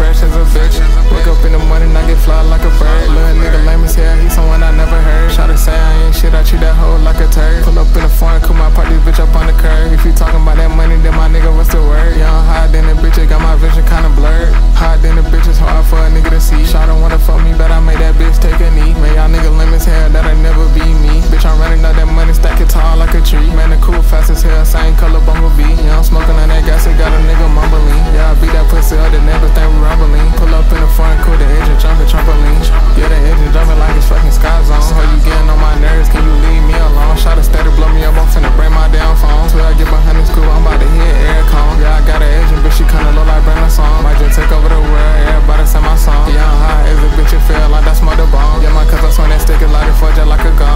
fresh as a bitch. Wake up in the morning, I get fly like a bird. Little nigga lame as hell, he someone I never heard. Shot to say I shit, I treat that hoe like a turd. Pull up in the foreign, come my party bitch up on the curb. If you talking about that street. Man, the cool fast as hell, same color bumblebee. Yeah, I'm smoking on that gas, it got a nigga mumbling. Yeah, I beat that pussy up, the neighbors think we rumbling. Pull up in the front, cool the engine, jumping trampoline. Yeah, the engine jumping like it's fucking sky zone. How you getting on my nerves? Can you leave me alone? Shot a steady, blow me up, I'm finna bring my damn phone. So I get behind this cool, I'm about to hit air cone. Yeah, I got an engine, but she kinda look like Brenda Song. Might just take over the world, everybody sing my song. Yeah, I'm high as a bitch, it feel like that's mother bone. Yeah, my cousin swing that stick and light for just like a gun.